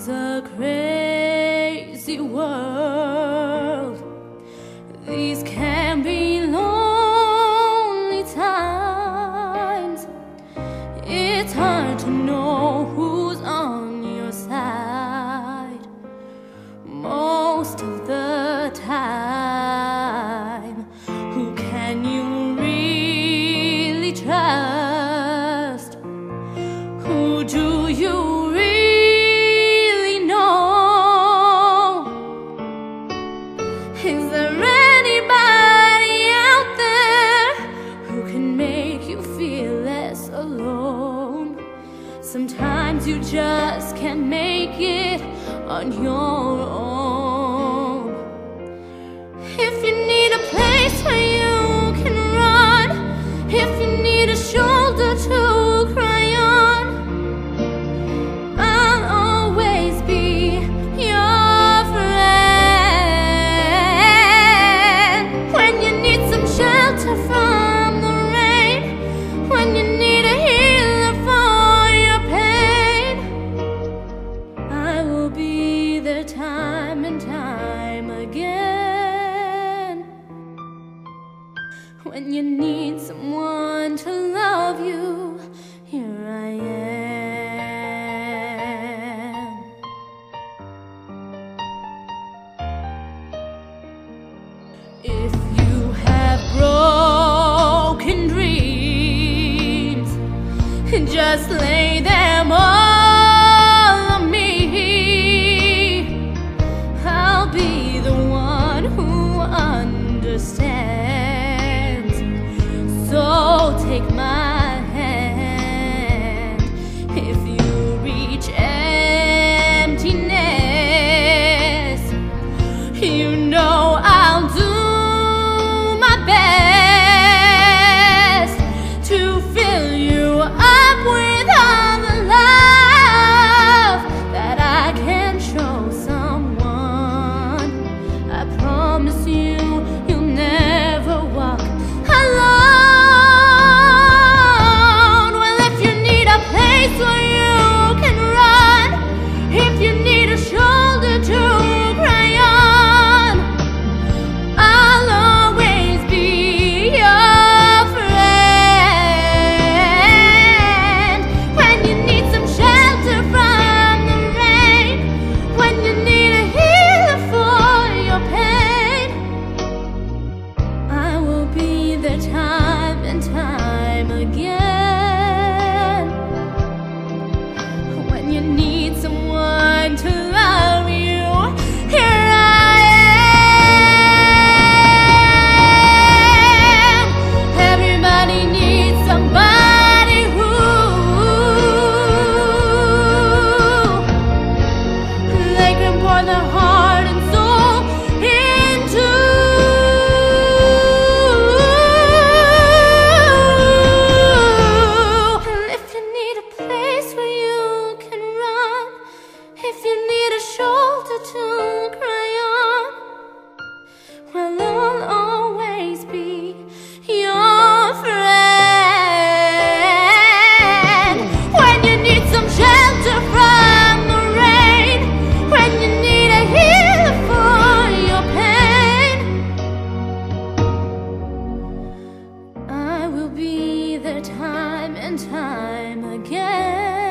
is a crazy world. These Sometimes you just can't make it on your own. be there time and time again. When you need someone to love you, here I am. If you have broken dreams, just lay them take my time. time again.